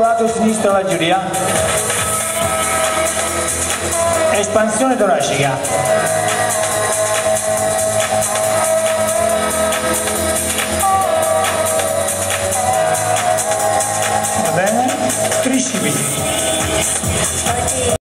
lato sinistro la giuria. Espansione toracica. Va bene? Criscipiti.